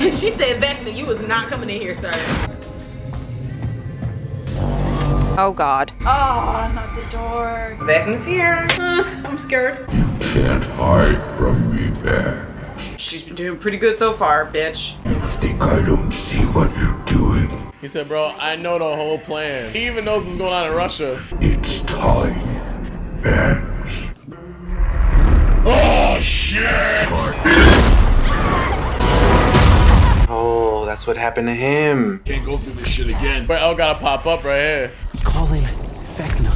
she said, Vecna, you was not coming in here, sir. Oh God. Oh, not the door. Vecna's here. Uh, I'm scared. Can't hide from me, man. She's been doing pretty good so far, bitch. You think I don't see what you're doing? He said, bro, I know the whole plan. He even knows what's going on in Russia. It's time, man. Oh, shit! That's what happened to him. Can't go through this shit again. But L gotta pop up right here. We Call him Vecna.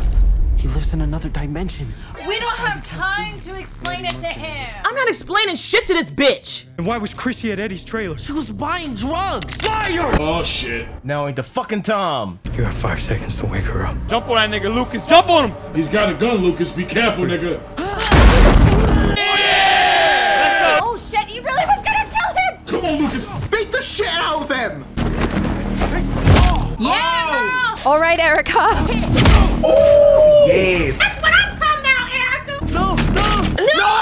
He lives in another dimension. We don't have time to explain it to him. I'm not explaining shit to this bitch. And why was Chrissy at Eddie's trailer? She was buying drugs. Fire! Oh, shit. Now ain't the fucking time. You have five seconds to wake her up. Jump on that nigga, Lucas. Jump on him. He's got a gun, Lucas. Be careful, nigga. Oh shit, he really was gonna kill him! Come on, Lucas. Beat the shit out of him! Yeah! Oh. All right, Erica. Oh. Yeah. That's what I'm talking about, Erica. No, no. No!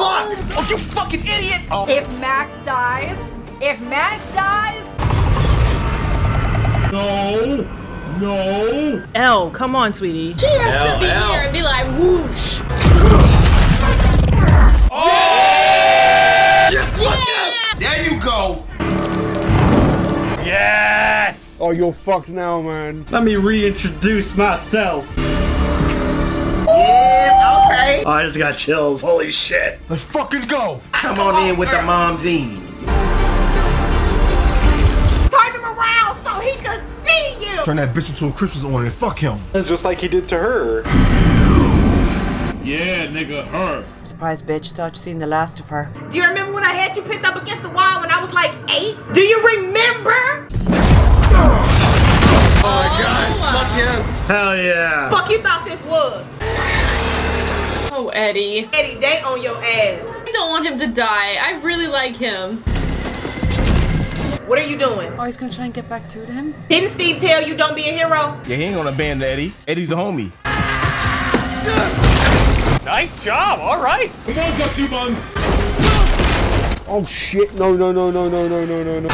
Fuck! Oh, you fucking idiot. Oh. If Max dies, if Max dies, No. No. L, come on, sweetie. She has L, to be L. here and be like, whoosh. There you go! Yes. Oh, you're fucked now, man. Let me reintroduce myself. Yeah, okay. Oh, I just got chills. Holy shit. Let's fucking go. Come on in with the mom Dean. Turn him around so he can see you. Turn that bitch into a Christmas ornament. Fuck him. Just like he did to her. Yeah, nigga, her. Surprise, bitch. Thought you seen the last of her. Do you remember when I had you picked up against the wall when I was like eight? Do you remember? Oh my god. Fuck yes. Hell yeah. Fuck you thought this was? Oh, Eddie. Eddie, they on your ass. I don't want him to die. I really like him. What are you doing? Oh, he's gonna try and get back to him? Didn't Steve tell you don't be a hero? Yeah, he ain't gonna abandon Eddie. Eddie's a homie. Nice job. All right. Come on, Dusty Bun. Oh shit. No, no, no, no, no, no, no, no, no.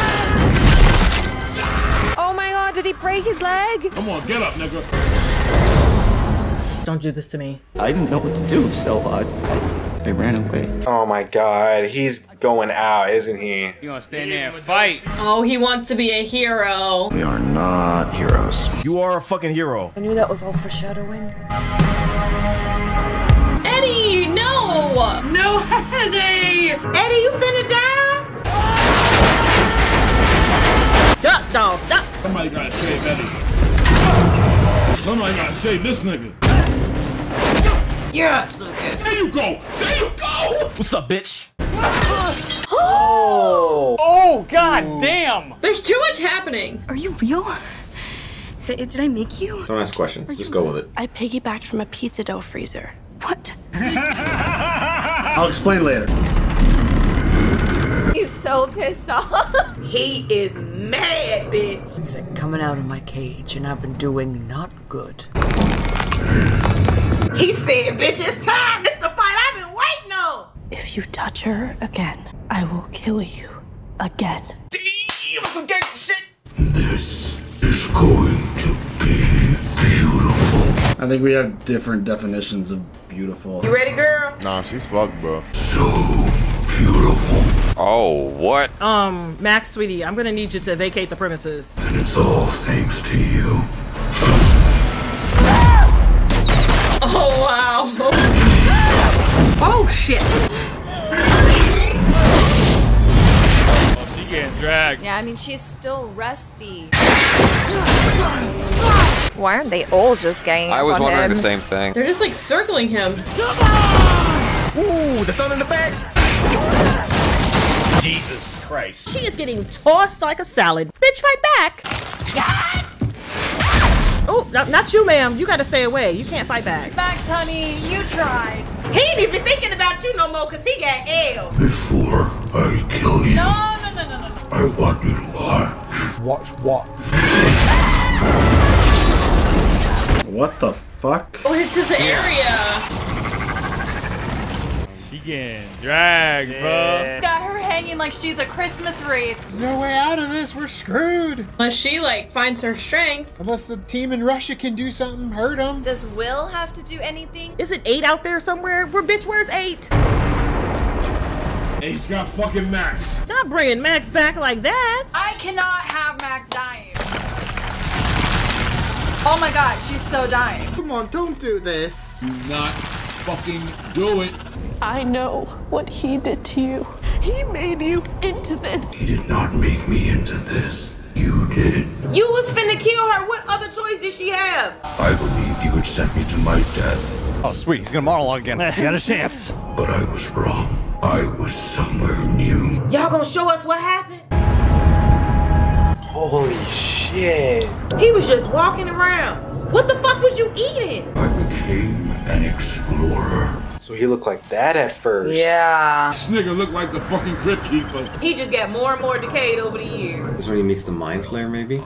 Oh my God, did he break his leg? Come on, get up, nigga. Don't do this to me. I didn't know what to do, so I, I, I ran away. Oh my god, he's going out, isn't he? You gonna stand there and fight? Oh, he wants to be a hero. We are not heroes. You are a fucking hero. I knew that was all foreshadowing. No! No, Eddie! Eddie, you finna die? Duck, dog, duck. Somebody gotta save Eddie. Somebody gotta save this nigga. Yes, Lucas. There you go. There you go. What's up, bitch? Oh! Oh, god damn. There's too much happening. Are you real? Did, did I make you? Don't ask questions. Just go with it. I piggybacked from a pizza dough freezer. What? I'll explain later. He's so pissed off. He is mad, bitch. He's like coming out of my cage, and I've been doing not good. He said, bitch, it's time. This the fight I've been waiting on. If you touch her again, I will kill you again. This is going to be beautiful. I think we have different definitions of beautiful. You ready, girl? Nah, she's fucked, bro. So beautiful. Oh, what? Um, Max, sweetie, I'm gonna need you to vacate the premises. And it's all thanks to you. Oh, wow. Oh, shit. Oh, she getting dragged. Yeah, I mean, she's still rusty. Why aren't they all just ganging I was on wondering him? the same thing. They're just like circling him. Ooh, the thumb in the back. Jesus Christ. She is getting tossed like a salad. Bitch, fight back. Ah! Oh, no, not you, ma'am. You gotta stay away. You can't fight back. Max, honey, you tried. He ain't even thinking about you no more because he got L. Before I kill you, No, no, no, no, no, no. I want you to watch. Watch what? Ah! What the fuck? Oh, it's his area. She getting dragged, bro. Got her hanging like she's a Christmas wreath. No way out of this. We're screwed. Unless she like finds her strength. Unless the team in Russia can do something, hurt them. Does Will have to do anything? Is it eight out there somewhere? Where bitch, where's eight? Hey, he's got fucking Max. Not bringing Max back like that. I cannot have Max dying. Oh my god, she's so dying. Come on, don't do this. Do not fucking do it. I know what he did to you. He made you into this. He did not make me into this. You did. You was finna kill her. What other choice did she have? I believed you would send me to my death, Oh, sweet. He's gonna monologue again. you got a chance. but I was wrong. I was somewhere new. Y'all gonna show us what happened? Holy shit. He was just walking around. What the fuck was you eating? I became an explorer. So he looked like that at first. Yeah. This nigga looked like the fucking Crypt Keeper. He just got more and more decayed over the years. This is when he meets the Mind Flayer, maybe?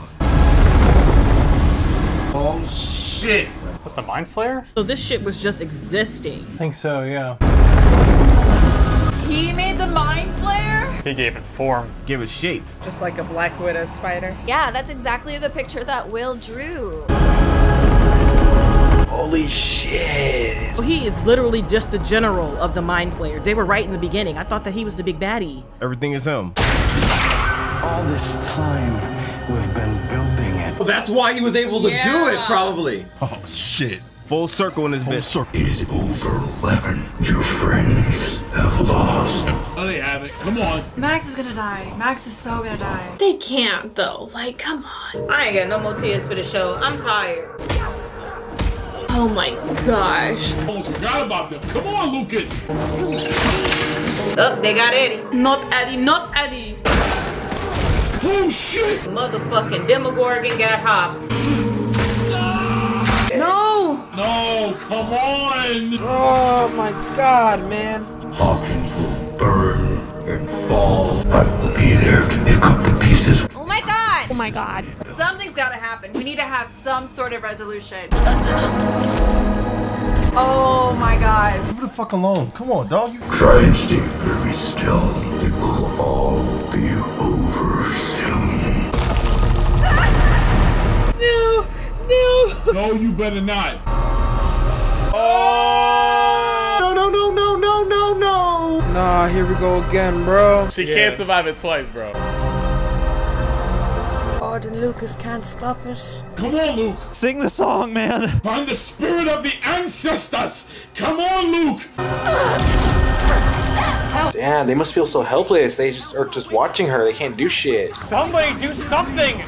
Oh shit. What, the Mind Flayer? So this shit was just existing. I think so, yeah. He made the Mind Flayer? He gave it form. Give it shape. Just like a Black Widow spider. Yeah, that's exactly the picture that Will drew. Holy shit. So he is literally just the general of the Mind Flayer. They were right in the beginning. I thought that he was the big baddie. Everything is him. All this time, we've been building it. Well, that's why he was able to do it, probably. Oh shit. Full circle in this bitch. It is over, Eleven. Your friends have lost. Oh, they have it. Come on. Max is gonna die. Max is so gonna die. They can't though. Like, come on. I ain't got no more tears for the show. I'm tired. Oh my gosh. Almost forgot about them. Come on, Lucas. Oh, they got Eddie. Not Eddie, not Eddie. Oh shit. Motherfucking Demogorgon got Hop. No! No, come on. Oh my god, man. Hawkins will burn and fall. I will be there to pick up the pieces. Oh my god! Oh my god. Something's gotta happen. We need to have some sort of resolution. Oh my god. Leave the fuck alone. Come on, dog. You Try and stay very still. It will all be No, no. No, you better not. Oh! No, no, no, no, no, no, no. Nah, here we go again, bro. She can't survive it twice, bro. Oh, then Lucas can't stop us. Come on, Luke. Sing the song, man. Find the spirit of the ancestors. Come on, Luke. Damn, they must feel so helpless. They just are just watching her. They can't do shit. Somebody do something.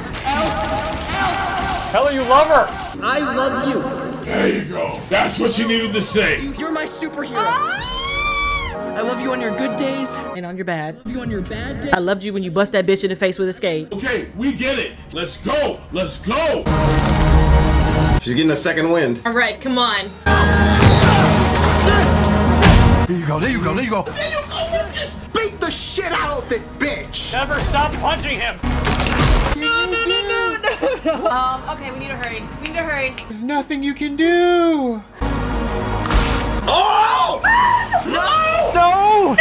Tell her you love her. I love you. There you go. That's what you needed to say. You're my superhero. I love you on your good days. And on your bad. I love you on your bad days. I loved you when you bust that bitch in the face with a skate. Okay, we get it. Let's go. Let's go. She's getting a second wind. All right, come on. There you go, there you go, there you go. There you go. Just Beat the shit out of this bitch. Never stop punching him. Um, okay, we need to hurry. We need to hurry. There's nothing you can do. Oh! No! No!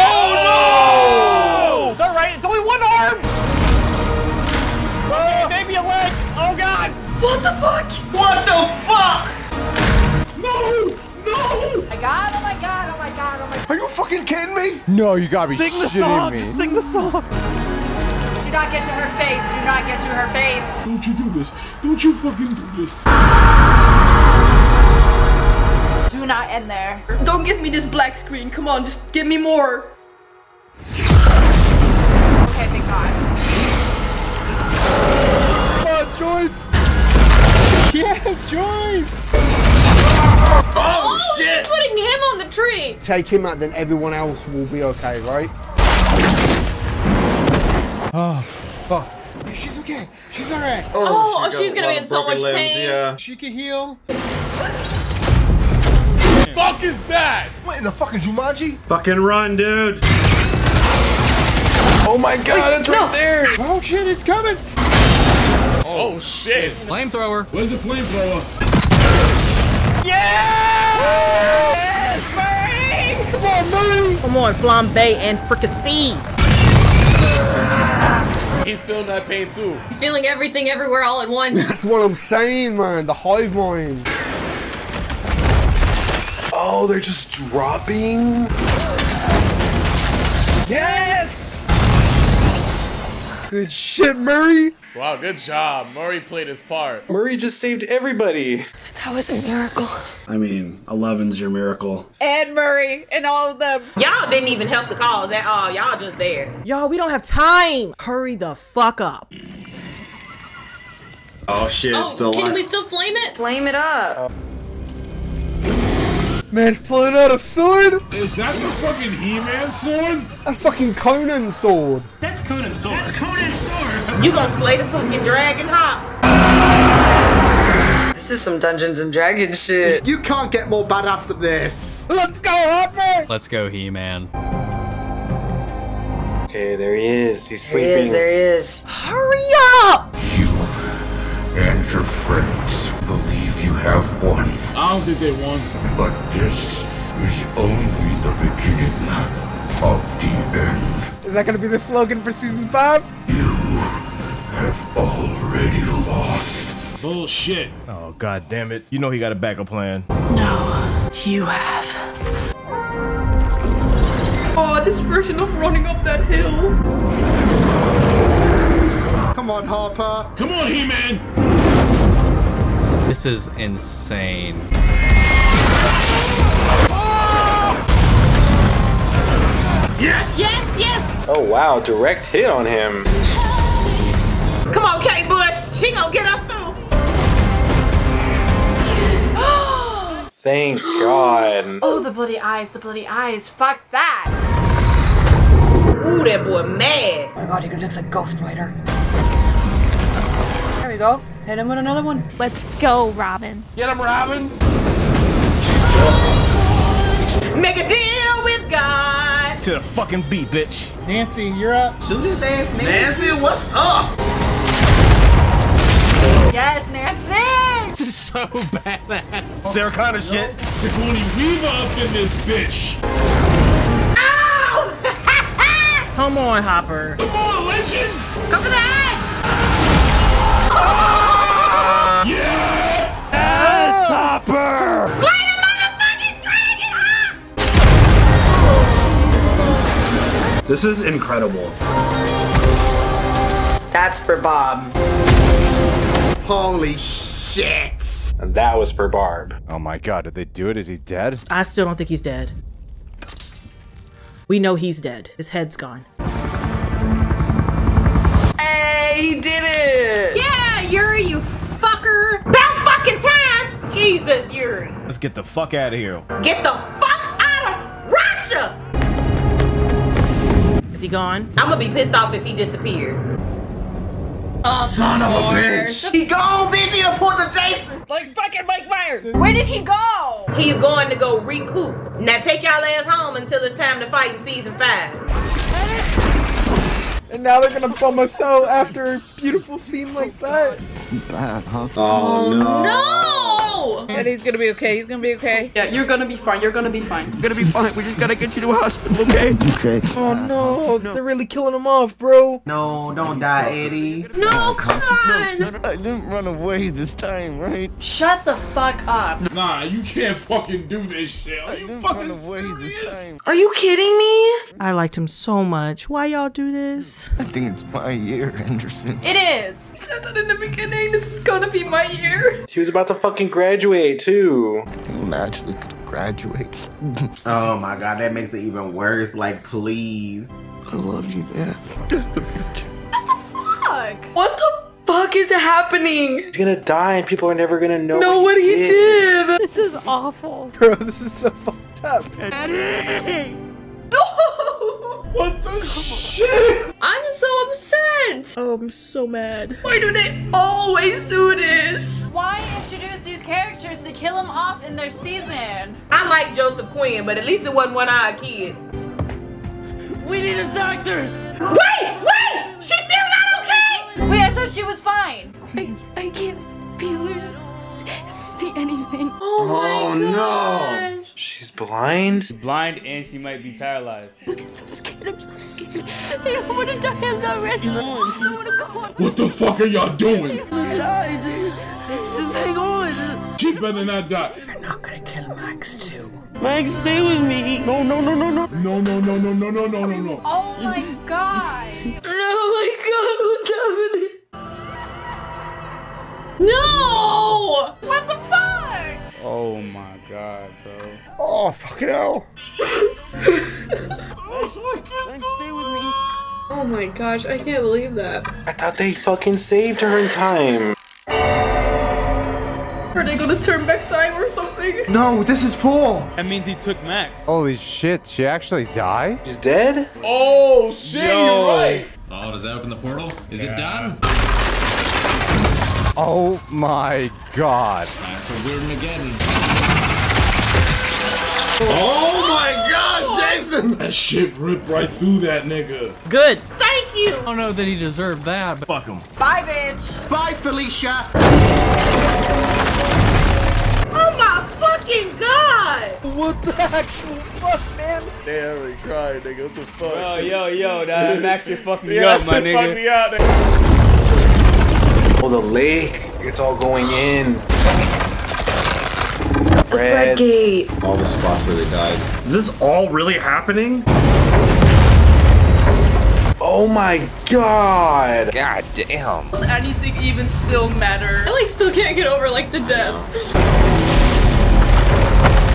Oh no! It's all right. It's only one arm. Okay, maybe a leg. Oh god! What the fuck? What the fuck? No! No! Oh my god, oh my god, oh my god, oh my god. Are you fucking kidding me? No, you gotta be Sing the song. me. Sing the song. Do not get to her face. Do not get to her face. Don't you do this. Don't you fucking do this. Do not end there. Don't give me this black screen. Come on, just give me more. Okay, thank god. Come on, Joyce. Yes, Joyce. Oh, oh, shit! He's putting him on the tree. Take him out, then everyone else will be okay, right? Oh, fuck. She's okay. She's alright. Oh, oh, she she's got a gonna lot be in so much limbs. pain. Yeah. She can heal. Fuck is that? What in the fucking Jumanji? Fucking run, dude. Oh my god, it's right there. Oh shit, it's coming. Oh shit! Flamethrower. Where's the flamethrower? Yeah! Come on, on, Murray! Come on, flambe and fricassee. He's feeling that pain too. He's feeling everything everywhere all at once. That's what I'm saying, man. The hive mind. Oh, they're just dropping. Yes! Good shit, Murray. Wow, good job. Murray played his part. Murray just saved everybody. That was a miracle. I mean, 11's your miracle. And Murray and all of them. Y'all didn't even help the cause at all. Y'all just there. Y'all, we don't have time. Hurry the fuck up. Oh shit, it's Oh, still can alive. we still flame it? Flame it up. Oh. Man's pulling out a sword. Is that the fucking He-Man sword? That's fucking Conan's sword. That's Conan's sword. That's Conan's sword. You gonna slay the fucking dragon, huh? This is some Dungeons and Dragons shit. You can't get more badass than this. Let's go, Hopper. Let's go, He-Man. Okay, there he is. He's There he sleeping. is, there he is. Hurry up! You and your friends believe you have won, I don't think they won. but this is only the beginning of the end. Is that gonna be the slogan for season five? You Have already lost. Bullshit. Oh god damn it! You know he got a backup plan. No, you have. Oh, this version of running up that hill. Come on, Hopper. Come on, He-Man. This is insane. Yes. Yes, yes. Oh wow, direct hit on him. Come on, Kate Bush. She gonna get us through. Thank God. Oh, the bloody eyes, the bloody eyes. Fuck that. Ooh, that boy mad. Oh my god, he looks like Ghost Rider. There we go. Hit him with another one. Let's go, Robin. Get him, Robin. Make a deal with God. To the fucking beat, bitch. Nancy, you're up. Shoot his ass, Nancy, Nancy, what's up? Yes, Nancy! This is so badass. Sarah Connor shit. Sigourney Weaver up in this bitch. Ow! Come on, Hopper. Come on, legend. Come for the head. Yes. Yes, Hopper. Slay the motherfucking dragon, huh? This is incredible. That's for Bob. Holy shit. And that was for Barb. Oh my god, did they do it? Is he dead? I still don't think he's dead. We know he's dead. His head's gone. Time. Jesus, Yuri. Let's get the fuck out of here. Get the fuck out of Russia. Is he gone? I'm gonna be pissed off if he disappeared. Son of a bitch. He gone, bitch! He done pulled the Jason! Like fucking Mike Myers. Where did he go? He's going to go recoup. Now take y'all ass home until it's time to fight in season five. And now they're gonna bum us out after a beautiful scene like that. Bad, huh? Oh, no. Oh, no! And he's gonna be okay. He's gonna be okay. Yeah, you're gonna be fine. You're gonna be fine. You're Gonna be fine. We just gotta get you to a hospital, okay? Okay. Oh uh, no, they're really killing him off, bro. No, don't die, Eddie. No, come on! I didn't run away this time, right? Shut the fuck up. Nah, you can't fucking do this shit. Are you fucking serious? time. Are you kidding me? I liked him so much. Why y'all do this? I think it's my year, Anderson. It is. I said that in the beginning. This is gonna be my year. He was about to fucking graduate too. I think I'm actually gonna graduate. Oh my god, that makes it even worse. Like, please. I love you, man. What the fuck. What the fuck is happening? He's gonna die and people are never gonna know, Know what he did. This is awful. Bro, this is so fucked up. No! What the shit? I'm so upset. Oh, I'm so mad. Why do they always do this? Why introduce these characters to kill them off in their season? I like Joseph Quinn, but at least it wasn't one of our kids. We need a doctor. Wait, Wait, I thought she was fine. I, I can't feel or see anything. Oh, oh no. She's She's blind? Blind and she might be paralyzed. I'm so scared. I'm so scared. I want to die. I'm not ready. I want to go on. What the fuck are y'all doing? Die, dude. Just hang on. She better not die. You're not gonna kill Max too. Max, stay with me. No, no, no, no, no. No, no, no, no, no, no, no, no, no. Oh my god. Oh my god, what's happening? No! What the fuck? Oh my god, bro. Oh, fucking hell. Max, stay with me. Oh my gosh, I can't believe that. I thought they fucking saved her in time. Are they gonna turn back time or something? No, this is four. That means he took Max. Holy shit, she actually died? She's dead? Oh shit, Yo. you're right. Oh, does that open the portal? Is it done? Oh my god. Time for Weirdmageddon. Oh my gosh, Jason! That shit ripped right through that nigga. Good. Thank you. I don't know that he deserved that, but Fuck him. Bye, bitch. Bye, Felicia. Oh my fucking god. What the actual fuck, man? Damn, we cried, nigga. What the fuck? Yo, yo, yo, that Max shit fucked me yeah, up, my shit fucked nigga. me out. nigga. Oh, the lake. It's all going in. The red gate. All the spots where they died. Is this all really happening? Oh my god. God damn. Does anything even still matter? I like still can't get over like the deaths.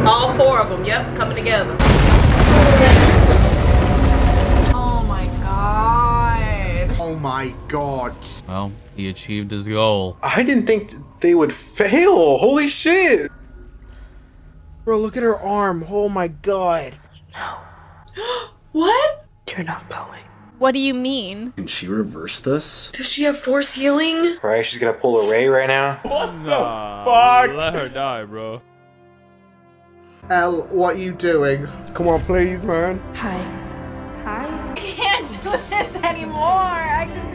All four of them, yep, coming together. Oh my god. Oh my god. well, he achieved his goal. I didn't think they would fail. Holy shit. Bro, look at her arm. Oh my god. No. what? You're not going. What do you mean? Can she reverse this? Does she have force healing? Right? She's gonna pull a Rey right now. What the fuck? Let her die, bro. Elle, what are you doing? Come on, please, man. Hi. Hi. I can't do this anymore. I can...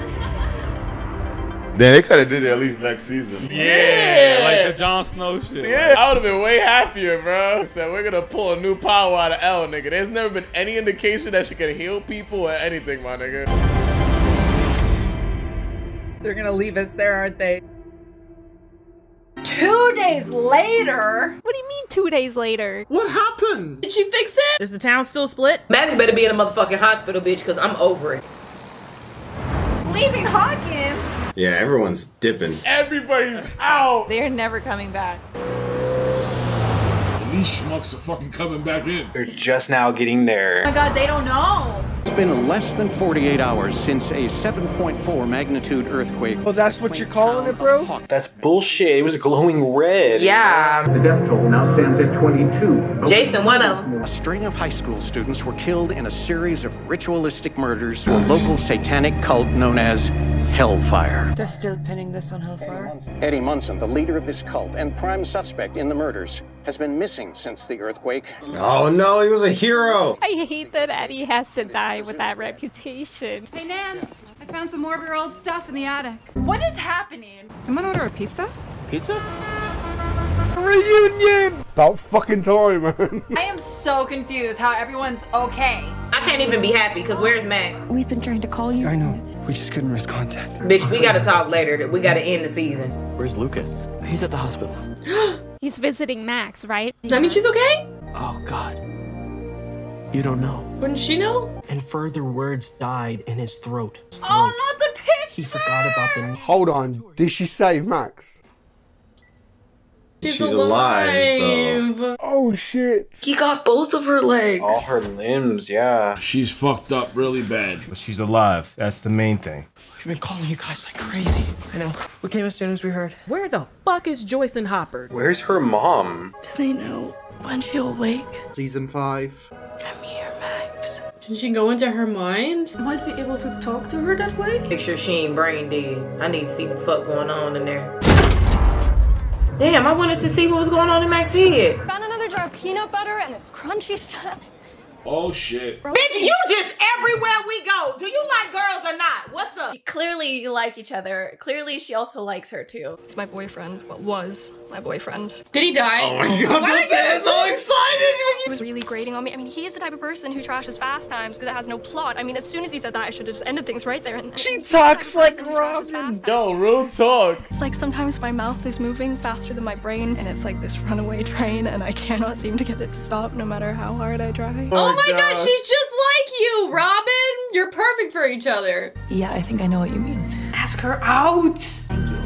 Then they could have did it at least next season. Yeah, like the Jon Snow shit. Yeah, I would have been way happier, bro. Said we're gonna pull a new power out of Elle, nigga. There's never been any indication that she can heal people or anything, my nigga. They're gonna leave us there, aren't they? Two days later. What do you mean two days later? What happened? Did she fix it? Is the town still split? Max better be in a motherfucking hospital, bitch, because I'm over it. Leaving Hawkins. Yeah, everyone's dipping. Everybody's out. They're never coming back. These schmucks are fucking coming back in. They're just now getting Oh there. my god, they don't know. It's been less than 48 hours since a 7.4 magnitude earthquake. Oh, that's what you're calling it, bro? That's bullshit. It was glowing red. Yeah. The death toll now stands at 22. Jason, one of them. A string of high school students were killed in a series of ritualistic murders from a local satanic cult known as Hellfire. They're still pinning this on Hellfire? Eddie Munson, the leader of this cult and prime suspect in the murders, has been missing since the earthquake. Oh no, he was a hero. I hate that Eddie has to die with that reputation. Hey, Nance, I found some more of your old stuff in the attic. What is happening? Someone order a pizza? Pizza? Reunion! About fucking time, man. I am so confused how everyone's okay. I can't even be happy, because where's Max? We've been trying to call you. I know. We just couldn't risk contact. Bitch, we gotta talk later. We gotta end the season. Where's Lucas? He's at the hospital. He's visiting Max, right? That means she's okay? Oh, God. You don't know. Wouldn't she know? And further words died in his throat. His Oh, not the picture. He forgot about the. Hold on. Did she save Max? She's, She's alive, so- Oh shit. He got both of her legs. All her limbs, yeah. She's fucked up really bad. But she's alive. That's the main thing. We've been calling you guys like crazy. I know. We came as soon as we heard. Where the fuck is Joyce and Hopper? Where's her mom? Do they know when she'll wake? Season five. I'm here, Max. Can she go into her mind? Might be able to talk to her that way? Make sure she ain't brain dead. I need to see what the fuck going on in there. Damn, I wanted to see what was going on in Max's head. Found another jar of peanut butter and it's crunchy stuff. Oh shit. Bitch, you just everywhere we go. Do you like girls or not? What's up? Clearly, you like each other. Clearly, she also likes her too. It's my boyfriend. What was my boyfriend. Did he die? Oh my God, Why I'm was really grating on me. I mean, he's the type of person who trashes Fast Times because it has no plot. I mean, as soon as he said that, I should have just ended things right there and then. She talks like Robin. Yo, real talk. It's like sometimes my mouth is moving faster than my brain, and it's like this runaway train, and I cannot seem to get it to stop no matter how hard I try. Oh, my gosh, she's just like you, Robin. You're perfect for each other. Yeah, I think I know what you mean. Ask her out.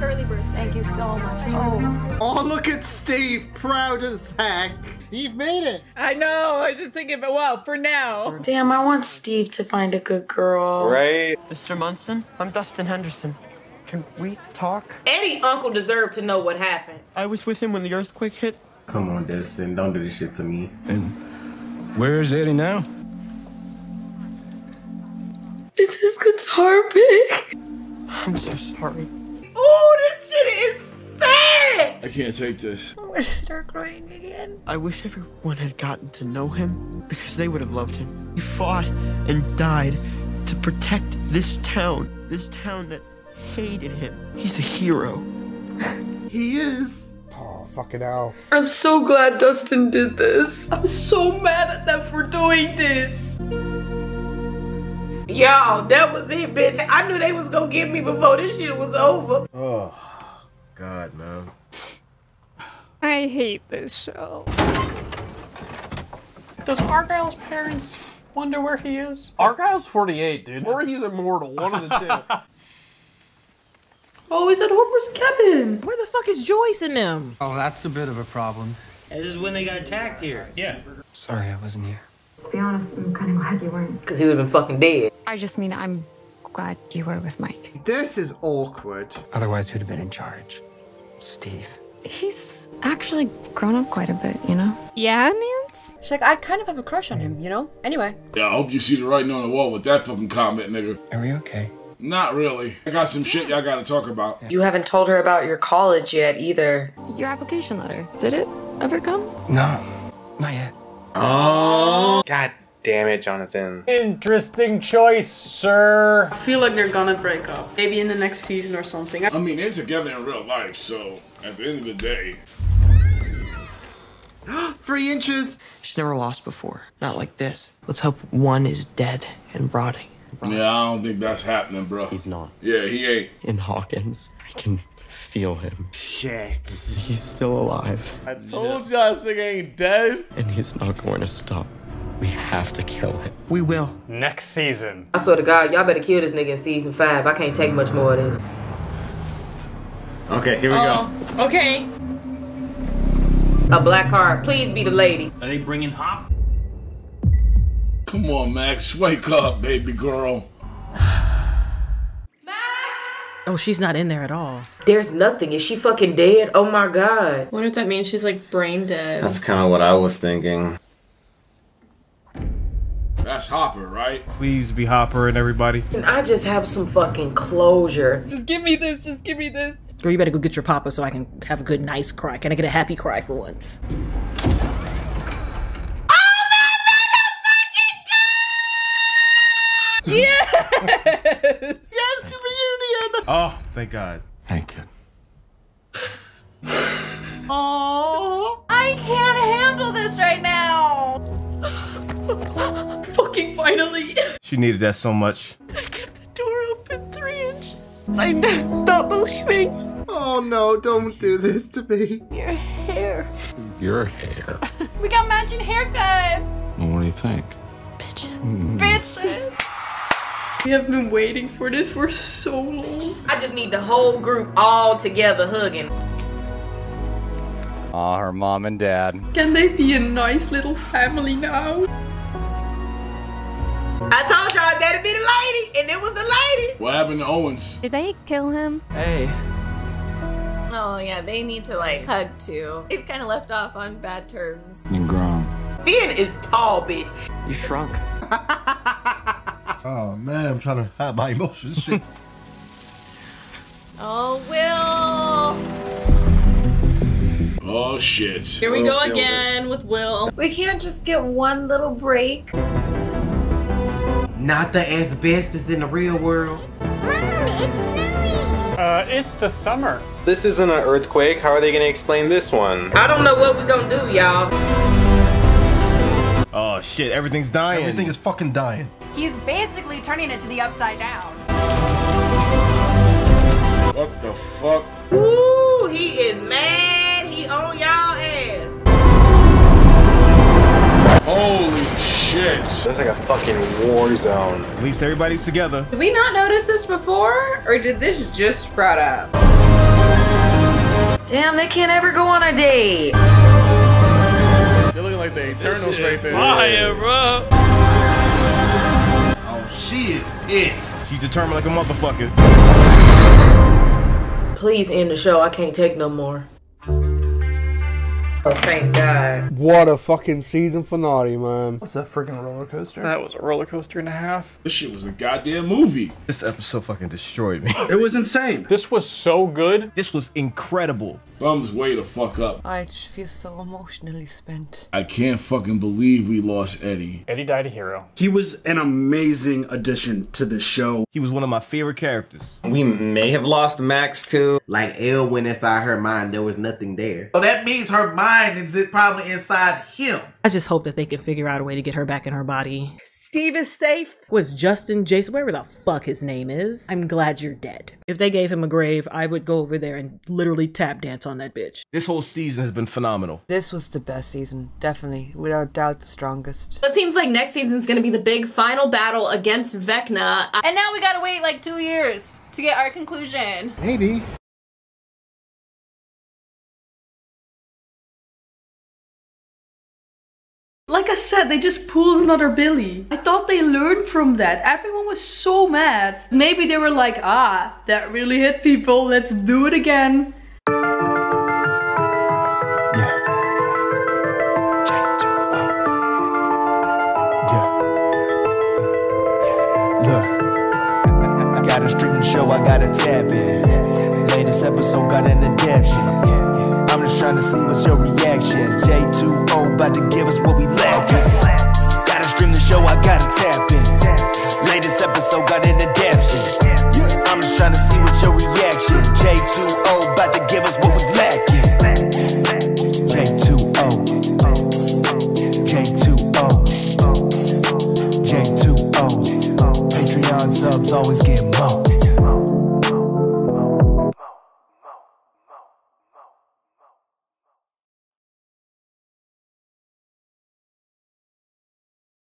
Thank you. Early birthday. Thank you so much. Oh. Oh, look at Steve, proud as heck. Steve made it. I know. I just thinking, but well, for now. Damn, I want Steve to find a good girl. Right? Mr. Munson, I'm Dustin Henderson. Can we talk? Eddie uncle deserved to know what happened. I was with him when the earthquake hit. Come on, Dustin. Don't do this shit to me. And where is Eddie now? It's his guitar big? I'm so sorry. I can't take this. I'm gonna start crying again. I wish everyone had gotten to know him because they would have loved him. He fought and died to protect this town. This town that hated him. He's a hero. He is. Oh, fucking hell. I'm so glad Dustin did this. I'm so mad at them for doing this. Y'all, that was it, bitch. I knew they was gonna get me before this shit was over. Oh, God, man. I hate this show. Does Argyle's parents wonder where he is? Argyle's 48, dude. Or he's immortal. One of the two. Oh, he's at Hopper's cabin. Where the fuck is Joyce and them? Oh, that's a bit of a problem. This is when they got attacked here. Yeah. Sorry, I wasn't here. To be honest, I'm kind of glad you weren't. Because he would have been fucking dead. I just mean I'm glad you were with Mike. This is awkward. Otherwise, who'd have been in charge? Steve. He's actually grown up quite a bit, you know? Yeah, Nance? She's like, I kind of have a crush on him, you know? Anyway. Yeah, I hope you see the writing on the wall with that fucking comment, nigga. Are we okay? Not really. I got some shit y'all gotta talk about. You haven't told her about your college yet either. Your application letter. Did it ever come? No, not yet. Oh. God damn it, Jonathan. Interesting choice, sir. I feel like they're gonna break up. Maybe in the next season or something. I mean, they're together in real life, so at the end of the day. Three inches. She's never lost before. Not like this. Let's hope one is dead and rotting. Yeah, I don't think that's happening, bro. He's not. Yeah, he ain't. In Hawkins, I can feel him. Shit. He's still alive. I told y'all this nigga ain't dead. And he's not going to stop. We have to kill him. We will. Next season. I swear to God, y'all better kill this nigga in season five. I can't take much more of this. Okay, here we Oh, okay. A black card. Please be the lady. Are they bringing Hop? Come on, Max. Wake up, baby girl. Max! Oh, she's not in there at all. There's nothing. Is she fucking dead? Oh my God. What if that means she's like brain dead? That's kind of what I was thinking. That's Hopper, right? Please be Hopper and everybody. Can I just have some fucking closure? Just give me this. Just give me this. Girl, you better go get your papa so I can have a good, nice cry. Can I get a happy cry for once? Oh my fucking god! Yes! Yes, reunion! Oh, thank God. Hey, kid. Oh, I can't handle this right now. Fucking finally. She needed that so much. I got the door open three inches. I never stop believing. Oh no, don't do this to me. Your hair. Your hair. We got matching haircuts. Well, what do you think? Bitches. We have been waiting for this for so long. I just need the whole group all together hugging. Aw, her mom and dad. Can they be a nice little family now? I told y'all that'd be the lady, and it was the lady. What happened to Owens? Did they kill him? Hey. Oh yeah, they need to like hug too. They've kind of left off on bad terms. You grown. Finn is tall, bitch. You shrunk. Oh man, I'm trying to hide my emotions. Oh, Will. Oh shit. Here we oh, go again with Will. We can't just get one little break. Not the asbestos in the real world. Mom, it's snowing. Uh, it's the summer. This isn't an earthquake. How are they gonna explain this one? I don't know what we're gonna do, y'all. Oh shit, everything's dying. Everything is fucking dying. He's basically turning it to the upside down. What the fuck? Ooh, he is mad. Holy shit. That's like a fucking war zone. At least everybody's together. Did we not notice this before? Or did this just sprout up? Damn, they can't ever go on a date. They're looking like the Eternals shit right there. fire, bro. Oh, she is pissed. She's determined like a motherfucker. Please end the show. I can't take no more. Oh, thank God. What a fucking season finale, man. What's that freaking roller coaster? That was a roller coaster and a half. This shit was a goddamn movie. This episode fucking destroyed me. It was insane. This was so good. This was incredible. Thumbs way the fuck up. I just feel so emotionally spent. I can't fucking believe we lost Eddie. Eddie died a hero. He was an amazing addition to the show. He was one of my favorite characters. We may have lost Max too. Like Elle went inside her mind, there was nothing there. So that means her mind is probably inside him. I just hope that they can figure out a way to get her back in her body. Steve is safe. Was Justin Jason, wherever the fuck his name is? I'm glad you're dead. If they gave him a grave, I would go over there and literally tap dance on that bitch. This whole season has been phenomenal. This was the best season, definitely. Without doubt, the strongest. It seems like next season's gonna be the big final battle against Vecna. And now we gotta wait like two years to get our conclusion. Maybe. Like I said, they just pulled another Billy. I thought they learned from that. Everyone was so mad. Maybe they were like, ah, that really hit people. Let's do it again. Look, got a streaming show, I gotta tap in. Latest episode got an adaptation. I'm just trying to see what's your reaction. J2O about to give us what we lacking. Gotta stream the show, I gotta tap in. Latest episode got an adaptation. I'm just trying to see what your reaction. J2O about to give us what we lacking. J2O. J2O. J2O. Patreon subs always get more.